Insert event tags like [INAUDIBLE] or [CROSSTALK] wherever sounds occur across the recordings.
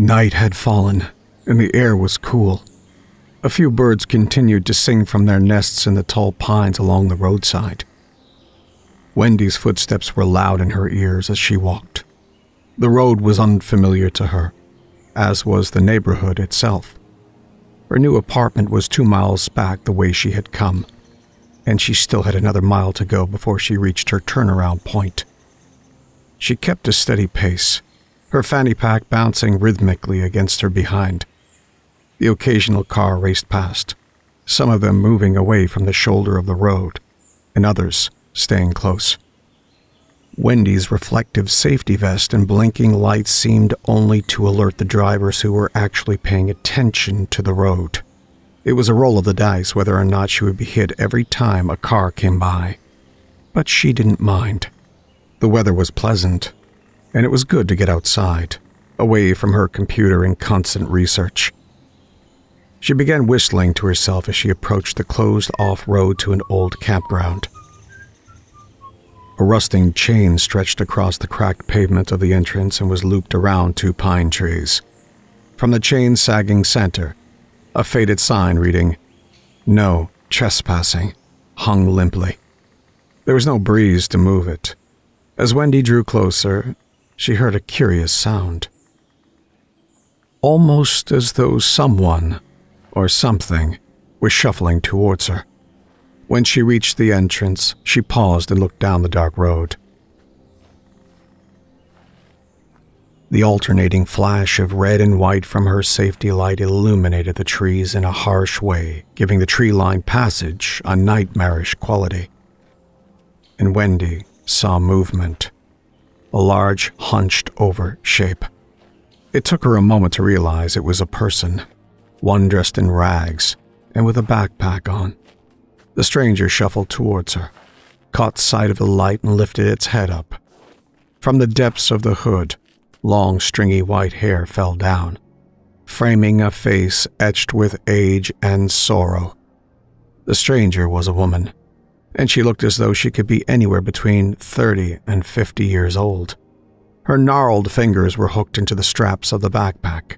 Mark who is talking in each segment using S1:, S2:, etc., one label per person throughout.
S1: Night had fallen, and the air was cool. A few birds continued to sing from their nests in the tall pines along the roadside. Wendy's footsteps were loud in her ears as she walked. The road was unfamiliar to her, as was the neighborhood itself. Her new apartment was two miles back the way she had come, and she still had another mile to go before she reached her turnaround point. She kept a steady pace, her fanny pack bouncing rhythmically against her behind. The occasional car raced past, some of them moving away from the shoulder of the road, and others staying close. Wendy's reflective safety vest and blinking lights seemed only to alert the drivers who were actually paying attention to the road. It was a roll of the dice whether or not she would be hit every time a car came by. But she didn't mind. The weather was pleasant, and it was good to get outside, away from her computer and constant research. She began whistling to herself as she approached the closed off road to an old campground. A rusting chain stretched across the cracked pavement of the entrance and was looped around two pine trees. From the chain's sagging center, a faded sign reading, No Trespassing, hung limply. There was no breeze to move it. As Wendy drew closer, she heard a curious sound. Almost as though someone, or something, was shuffling towards her. When she reached the entrance, she paused and looked down the dark road. The alternating flash of red and white from her safety light illuminated the trees in a harsh way, giving the tree lined passage a nightmarish quality. And Wendy saw movement a large, hunched over shape. It took her a moment to realize it was a person, one dressed in rags and with a backpack on. The stranger shuffled towards her, caught sight of the light, and lifted its head up. From the depths of the hood, long, stringy white hair fell down, framing a face etched with age and sorrow. The stranger was a woman, and she looked as though she could be anywhere between 30 and 50 years old. Her gnarled fingers were hooked into the straps of the backpack,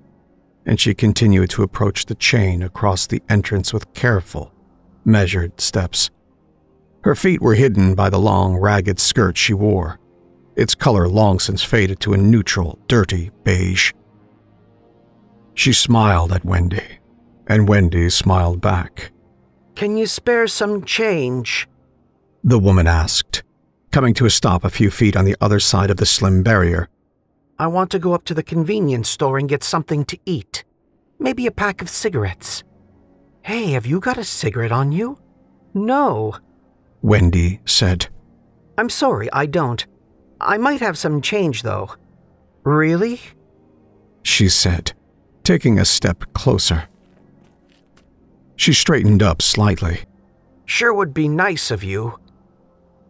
S1: and she continued to approach the chain across the entrance with careful, measured steps. Her feet were hidden by the long, ragged skirt she wore, its color long since faded to a neutral, dirty beige. She smiled at Wendy, and Wendy smiled back.
S2: Can you spare some change?
S1: The woman asked, coming to a stop a few feet on the other side of the slim barrier.
S2: I want to go up to the convenience store and get something to eat. Maybe a pack of cigarettes. Hey, have you got a cigarette on you? No.
S1: Wendy said.
S2: I'm sorry, I don't. I might have some change, though. Really?
S1: She said, taking a step closer. She straightened up slightly.
S2: Sure would be nice of you.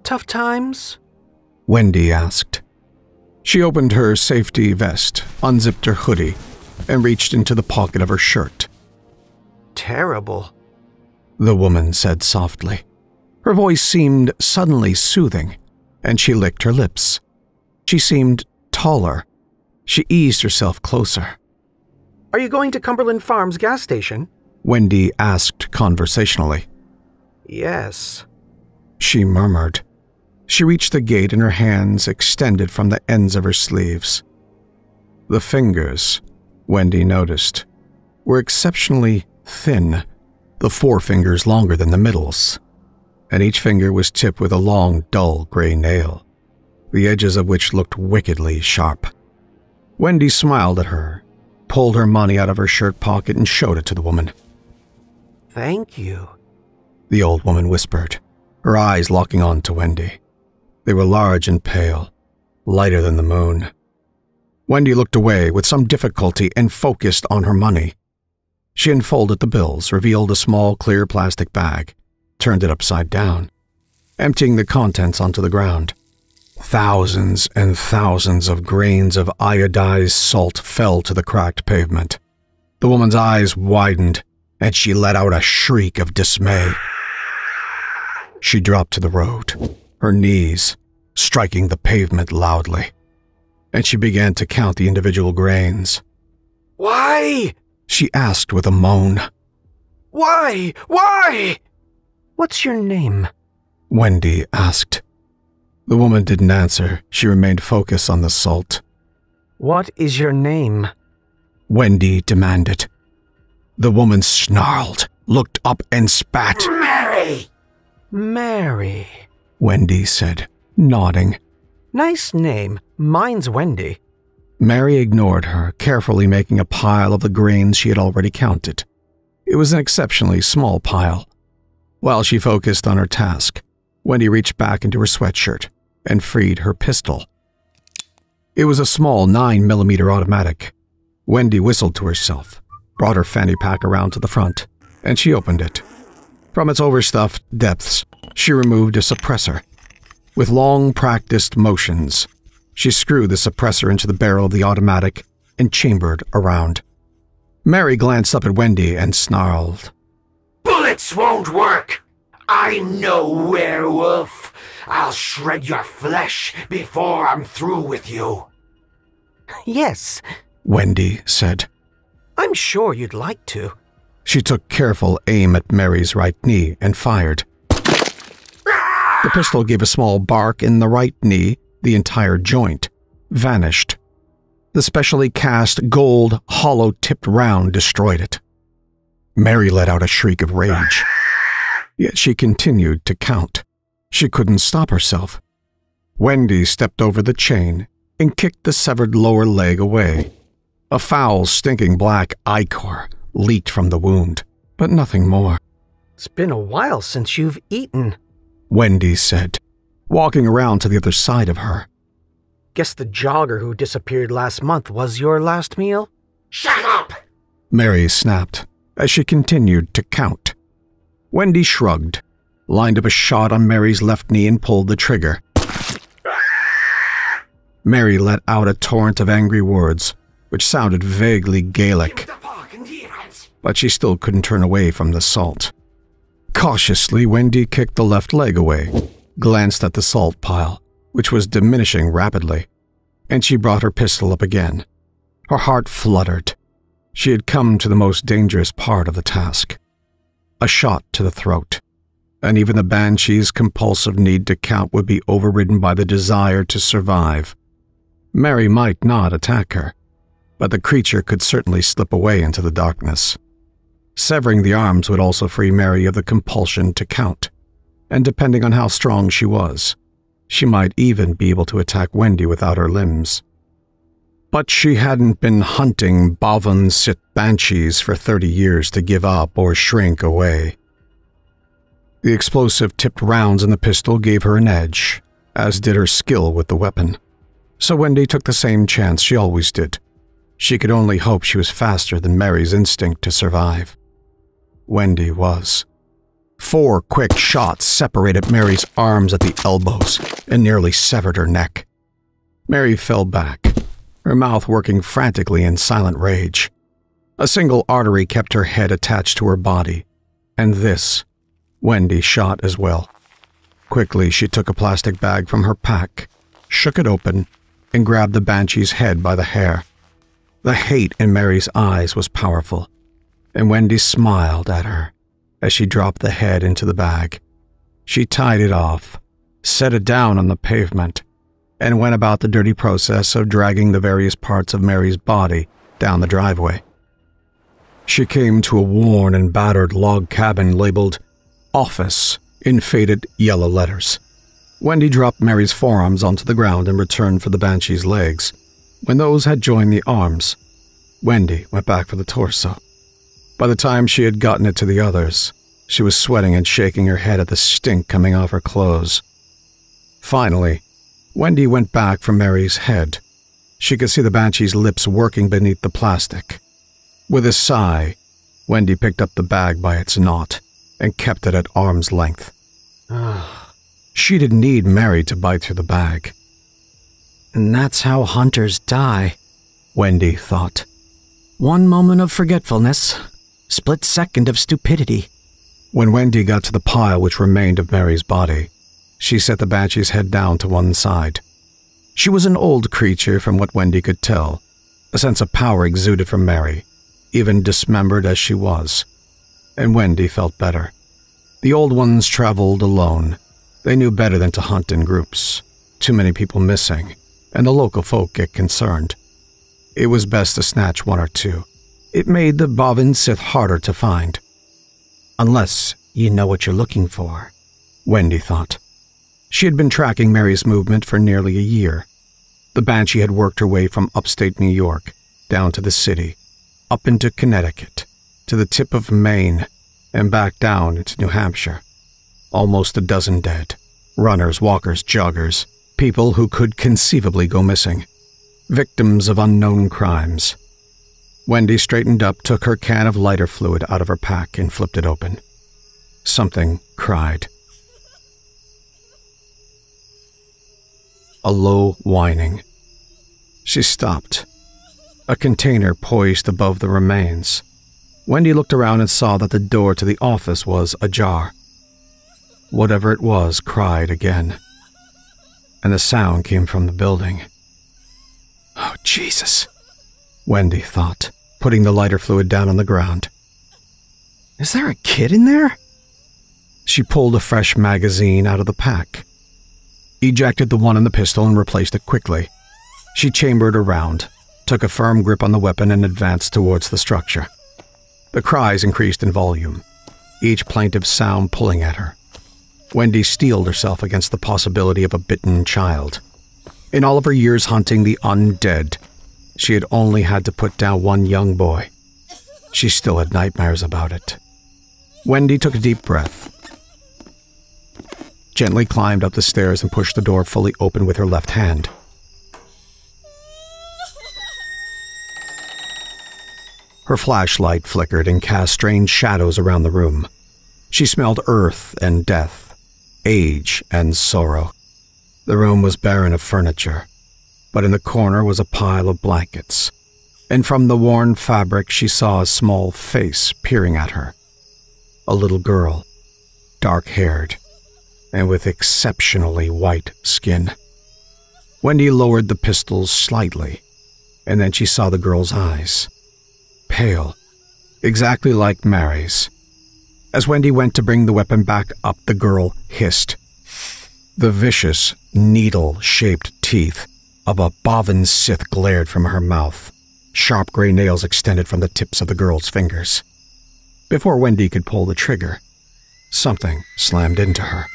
S2: Tough times?
S1: Wendy asked. She opened her safety vest, unzipped her hoodie, and reached into the pocket of her shirt
S2: terrible,
S1: the woman said softly. Her voice seemed suddenly soothing, and she licked her lips. She seemed taller. She eased herself closer.
S2: Are you going to Cumberland Farms gas station?
S1: Wendy asked conversationally.
S2: Yes,
S1: she murmured. She reached the gate and her hands extended from the ends of her sleeves. The fingers, Wendy noticed, were exceptionally thin, the forefingers longer than the middles, and each finger was tipped with a long, dull gray nail, the edges of which looked wickedly sharp. Wendy smiled at her, pulled her money out of her shirt pocket, and showed it to the woman.
S2: Thank you,
S1: the old woman whispered, her eyes locking on to Wendy. They were large and pale, lighter than the moon. Wendy looked away with some difficulty and focused on her money. She unfolded the bills, revealed a small clear plastic bag, turned it upside down, emptying the contents onto the ground. Thousands and thousands of grains of iodized salt fell to the cracked pavement. The woman's eyes widened, and she let out a shriek of dismay. She dropped to the road, her knees striking the pavement loudly, and she began to count the individual grains.
S2: Why?
S1: She asked with a moan.
S2: Why? Why? What's your name?
S1: Wendy asked. The woman didn't answer. She remained focused on the salt.
S2: What is your name?
S1: Wendy demanded. The woman snarled, looked up, and spat.
S2: Mary! Mary.
S1: Wendy said, nodding.
S2: Nice name. Mine's Wendy.
S1: Mary ignored her, carefully making a pile of the grains she had already counted. It was an exceptionally small pile. While she focused on her task, Wendy reached back into her sweatshirt and freed her pistol. It was a small 9mm automatic. Wendy whistled to herself, brought her fanny pack around to the front, and she opened it. From its overstuffed depths, she removed a suppressor. With long practiced motions, she screwed the suppressor into the barrel of the automatic and chambered around. Mary glanced up at Wendy and snarled.
S3: Bullets won't work! I know, werewolf. I'll shred your flesh before I'm through with you.
S2: Yes,
S1: Wendy said.
S2: I'm sure you'd like to.
S1: She took careful aim at Mary's right knee and fired. The pistol gave a small bark in the right knee, the entire joint vanished. The specially cast gold hollow tipped round destroyed it. Mary let out a shriek of rage. Yet she continued to count. She couldn't stop herself. Wendy stepped over the chain and kicked the severed lower leg away. A foul, stinking black ichor leaked from the wound, but nothing more.
S2: It's been a while since you've eaten.
S1: Wendy said, walking around to the other side of her.
S2: Guess the jogger who disappeared last month was your last meal?
S3: Shut up!
S1: Mary snapped as she continued to count. Wendy shrugged, lined up a shot on Mary's left knee, and pulled the trigger. Mary let out a torrent of angry words, which sounded vaguely Gaelic,
S3: The fucking demons!
S1: But she still couldn't turn away from the salt. Cautiously, Wendy kicked the left leg away, glanced at the salt pile, which was diminishing rapidly, and she brought her pistol up again. Her heart fluttered. She had come to the most dangerous part of the task. A shot to the throat, and even the banshee's compulsive need to count would be overridden by the desire to survive. Mary might not attack her, but the creature could certainly slip away into the darkness. Severing the arms would also free Mary of the compulsion to count, and depending on how strong she was, she might even be able to attack Wendy without her limbs. But she hadn't been hunting Baobhan Sith banshees for 30 years to give up or shrink away. The explosive tipped rounds in the pistol gave her an edge, as did her skill with the weapon. So Wendy took the same chance she always did. She could only hope she was faster than Mary's instinct to survive. Wendy was. Four quick shots separated Mary's arms at the elbows and nearly severed her neck. Mary fell back, her mouth working frantically in silent rage. A single artery kept her head attached to her body, and this, Wendy shot as well. Quickly, she took a plastic bag from her pack, shook it open, and grabbed the banshee's head by the hair. The hate in Mary's eyes was powerful, and Wendy smiled at her as she dropped the head into the bag. She tied it off, set it down on the pavement, and went about the dirty process of dragging the various parts of Mary's body down the driveway. She came to a worn and battered log cabin labeled Office in faded yellow letters. Wendy dropped Mary's forearms onto the ground and returned for the banshee's legs. When those had joined the arms, Wendy went back for the torso. By the time she had gotten it to the others, she was sweating and shaking her head at the stink coming off her clothes. Finally, Wendy went back for Mary's head. She could see the banshee's lips working beneath the plastic. With a sigh, Wendy picked up the bag by its knot and kept it at arm's length. [SIGHS] She didn't need Mary to bite through the bag. And that's how hunters die, Wendy thought. One moment of forgetfulness, split second of stupidity. When Wendy got to the pile which remained of Mary's body, she set the banshee's head down to one side. She was an old creature from what Wendy could tell, A sense of power exuded from Mary, even dismembered as she was. And Wendy felt better. The old ones traveled alone. They knew better than to hunt in groups. Too many people missing, and the local folk get concerned. It was best to snatch one or two. It made the Baobhan Sith harder to find. Unless you know what you're looking for, Wendy thought. She had been tracking Mary's movement for nearly a year. The Banshee had worked her way from upstate New York down to the city, up into Connecticut, to the tip of Maine, and back down into New Hampshire. Almost a dozen dead runners, walkers, joggers, people who could conceivably go missing, victims of unknown crimes. Wendy straightened up, took her can of lighter fluid out of her pack, and flipped it open. Something cried. A low whining. She stopped. A container poised above the remains. Wendy looked around and saw that the door to the office was ajar. Whatever it was cried again. And the sound came from the building. Oh, Jesus, Wendy thought, putting the lighter fluid down on the ground. Is there a kid in there? She pulled a fresh magazine out of the pack, ejected the one in the pistol, and replaced it quickly. She chambered around, took a firm grip on the weapon, and advanced towards the structure. The cries increased in volume, each plaintive sound pulling at her. Wendy steeled herself against the possibility of a bitten child. In all of her years hunting the undead, she had only had to put down one young boy. She still had nightmares about it. Wendy took a deep breath, gently climbed up the stairs and pushed the door fully open with her left hand. Her flashlight flickered and cast strange shadows around the room. She smelled earth and death, age and sorrow. The room was barren of furniture, but in the corner was a pile of blankets, and from the worn fabric she saw a small face peering at her. A little girl, dark haired, and with exceptionally white skin. Wendy lowered the pistols slightly, and then she saw the girl's eyes. Pale, exactly like Mary's. As Wendy went to bring the weapon back up, the girl hissed. The vicious, needle shaped teeth a Baobhan Sith glared from her mouth. Sharp gray nails extended from the tips of the girl's fingers. Before Wendy could pull the trigger, something slammed into her,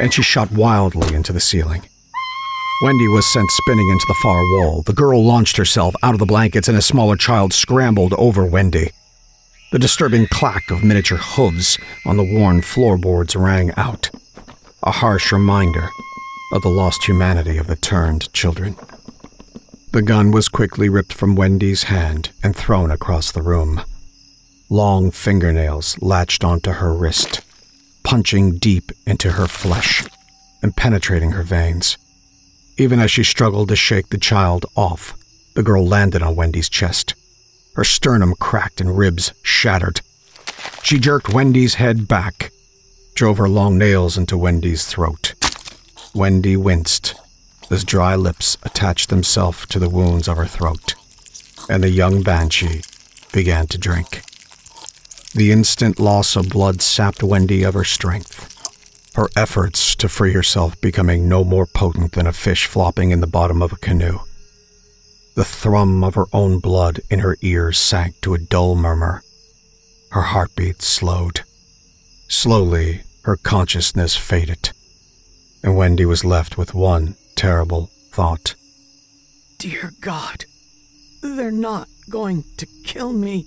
S1: and she shot wildly into the ceiling. Wendy was sent spinning into the far wall. The girl launched herself out of the blankets, and a smaller child scrambled over Wendy. The disturbing clack of miniature hooves on the worn floorboards rang out a harsh reminder of the lost humanity of the turned children. The gun was quickly ripped from Wendy's hand and thrown across the room. Long fingernails latched onto her wrist, punching deep into her flesh and penetrating her veins. Even as she struggled to shake the child off, the girl landed on Wendy's chest. Her sternum cracked and ribs shattered. She jerked Wendy's head back drove her long nails into Wendy's throat. Wendy winced as dry lips attached themselves to the wounds of her throat, and the young banshee began to drink. The instant loss of blood sapped Wendy of her strength, her efforts to free herself becoming no more potent than a fish flopping in the bottom of a canoe. The thrum of her own blood in her ears sank to a dull murmur. Her heartbeat slowed. Slowly, her consciousness faded, and Wendy was left with one terrible thought.
S2: Dear God, they're not going to kill me.